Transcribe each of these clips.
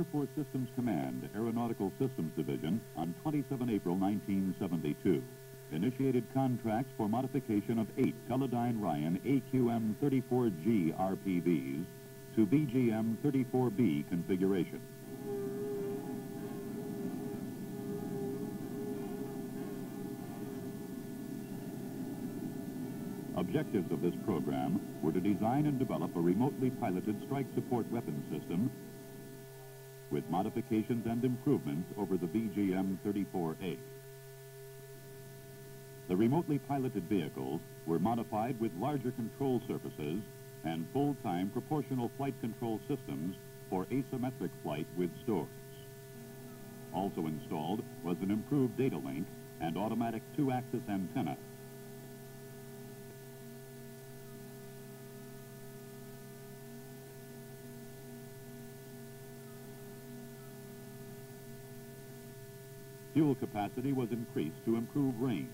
Air Force Systems Command, Aeronautical Systems Division, on 27 April 1972, initiated contracts for modification of eight Teledyne Ryan AQM-34G RPVs to BGM-34B configuration. Objectives of this program were to design and develop a remotely piloted strike support weapon system with modifications and improvements over the BGM-34A. The remotely piloted vehicles were modified with larger control surfaces and full-time proportional flight control systems for asymmetric flight with stores. Also installed was an improved data link and automatic two-axis antenna Fuel capacity was increased to improve range,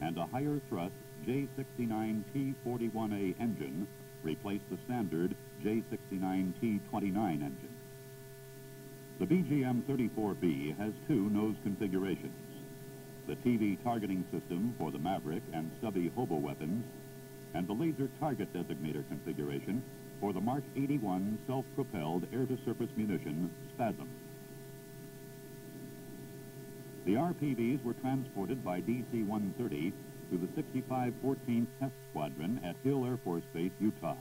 and a higher thrust J69T41A engine replaced the standard J69T29 engine. The BGM-34B has two nose configurations. The TV targeting system for the Maverick and stubby hobo weapons, and the laser target designator configuration for the Mark 81 self-propelled air-to-surface munition Spasm. The RPVs were transported by DC-130 to the 6514th Test Squadron at Hill Air Force Base, Utah,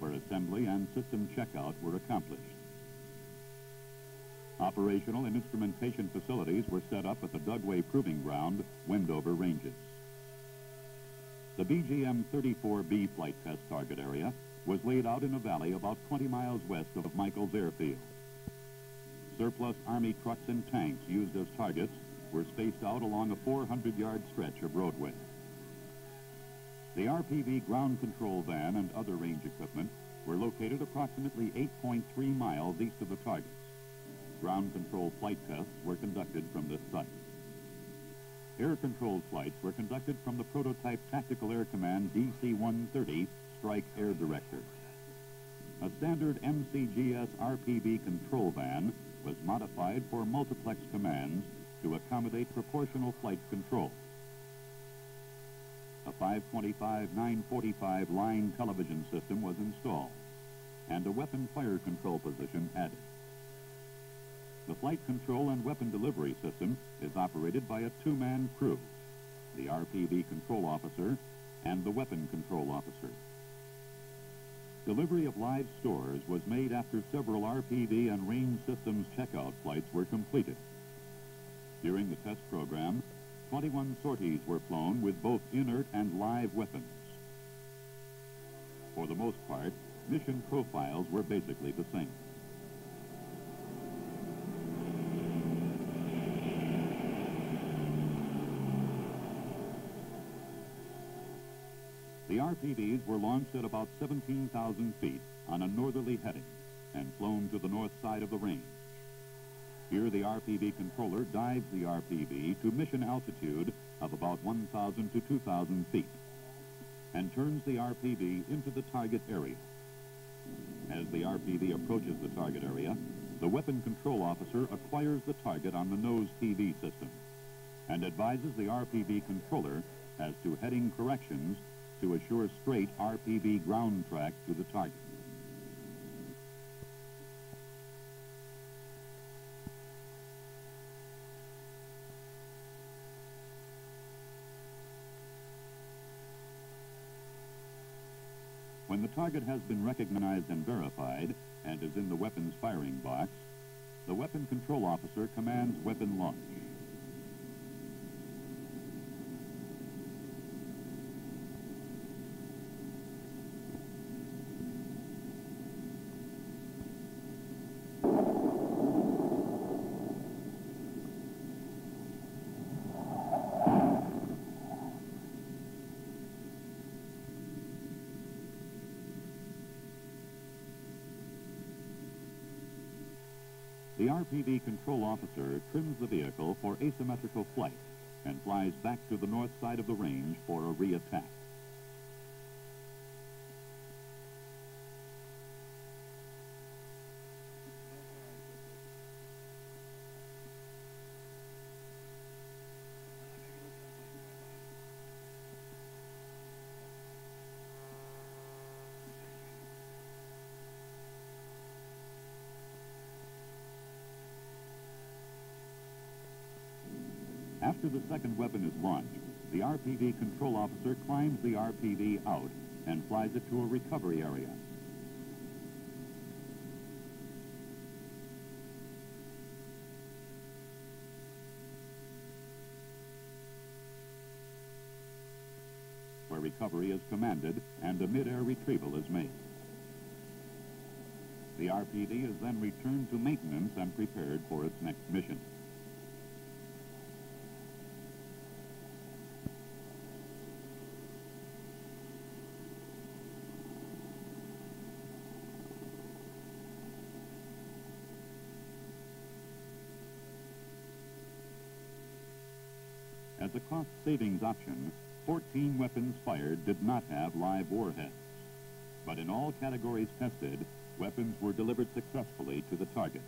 where assembly and system checkout were accomplished. Operational and instrumentation facilities were set up at the Dugway Proving Ground, Wendover Ranges. The BGM-34B flight test target area was laid out in a valley about 20 miles west of Michaels Airfield. Surplus Army trucks and tanks used as targets were spaced out along a 400-yard stretch of roadway. The RPV ground control van and other range equipment were located approximately 8.3 miles east of the targets. Ground control flight tests were conducted from this site. Air-controlled flights were conducted from the prototype Tactical Air Command DC-130 Strike Air Director. A standard MCGS RPV control van was modified for multiplex commands to accommodate proportional flight control. A 525-945 line television system was installed, and a weapon fire control position added. The flight control and weapon delivery system is operated by a two-man crew, the RPV control officer and the weapon control officer. Delivery of live stores was made after several RPV and range systems checkout flights were completed. During the test program, 21 sorties were flown with both inert and live weapons. For the most part, mission profiles were basically the same. The RPVs were launched at about 17,000 feet on a northerly heading and flown to the north side of the range. Here, the RPV controller dives the RPV to mission altitude of about 1,000 to 2,000 feet and turns the RPV into the target area. As the RPV approaches the target area, the weapon control officer acquires the target on the nose TV system and advises the RPV controller as to heading corrections to assure straight RPV ground track to the target. When the target has been recognized and verified and is in the weapon's firing box, the weapon control officer commands weapon launch. The RPV control officer trims the vehicle for asymmetrical flight and flies back to the north side of the range for a re-attack. After the second weapon is launched, the RPV control officer climbs the RPV out and flies it to a recovery area. where recovery is commanded and a mid-air retrieval is made. The RPV is then returned to maintenance and prepared for its next mission. As a cost savings option, 14 weapons fired did not have live warheads. But in all categories tested, weapons were delivered successfully to the target.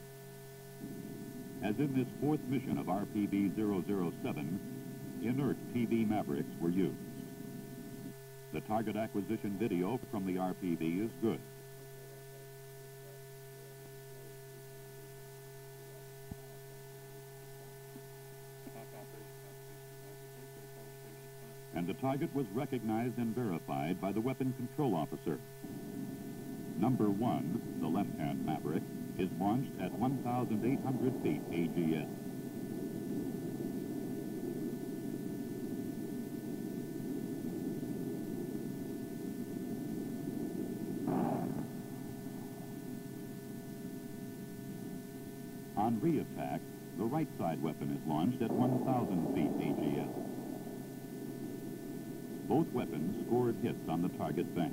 As in this fourth mission of RPV-007, inert TV Mavericks were used. The target acquisition video from the RPV is good. And the target was recognized and verified by the weapon control officer. Number one, the left-hand Maverick, is launched at 1,800 feet AGL. On re-attack, the right side weapon is launched at 1,000 feet AGL. Both weapons scored hits on the target bank.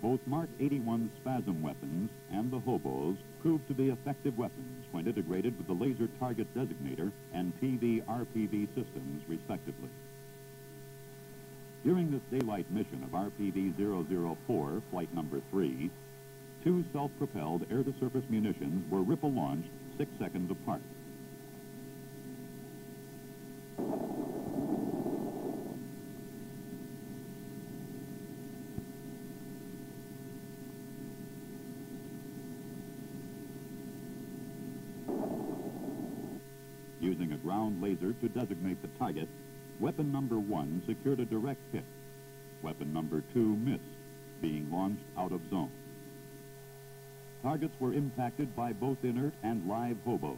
Both Mark 81 Spasm weapons and the Hobos proved to be effective weapons when integrated with the laser target designator and TV RPV systems, respectively. During this daylight mission of RPV-004, flight number 3, two self-propelled air-to-surface munitions were ripple-launched six seconds apart. Using a ground laser to designate the target, weapon number one secured a direct hit. Weapon number two missed, being launched out of zone. Targets were impacted by both inert and live hobos.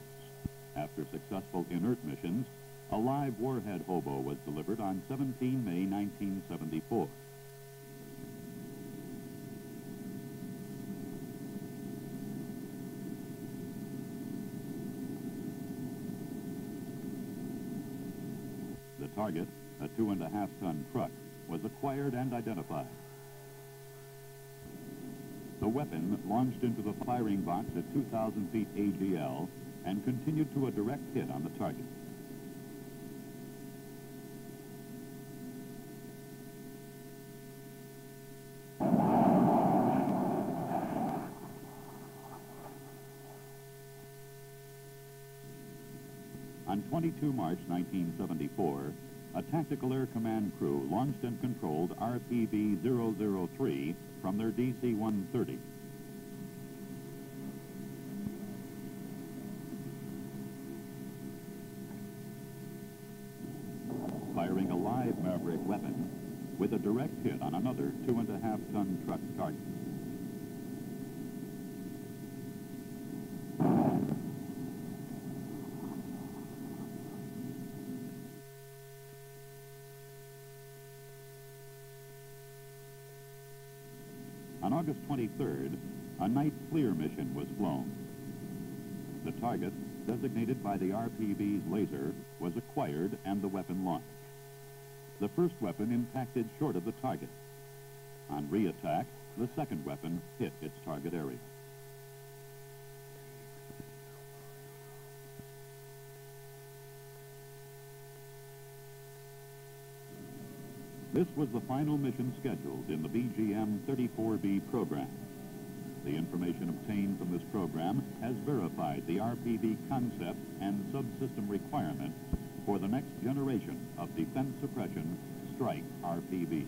After successful inert missions, a live warhead hobo was delivered on 17 May 1974. The target, a two and a half ton truck, was acquired and identified. The weapon launched into the firing box at 2,000 feet AGL and continued to a direct hit on the target. On 22 March 1974, a Tactical Air Command crew launched and controlled RPV-003 from their DC-130. Firing a live Maverick weapon with a direct hit on another two-and-a-half-ton truck target. On August 23rd, a night FLIR mission was flown. The target, designated by the RPV's laser, was acquired and the weapon launched. The first weapon impacted short of the target. On re-attack, the second weapon hit its target area. This was the final mission scheduled in the BGM-34B program. The information obtained from this program has verified the RPV concept and subsystem requirements for the next generation of defense suppression strike RPV.